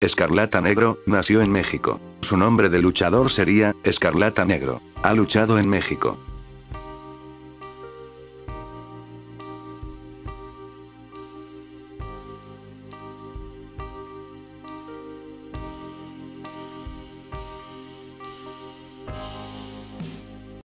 Escarlata Negro, nació en México. Su nombre de luchador sería, Escarlata Negro. Ha luchado en México,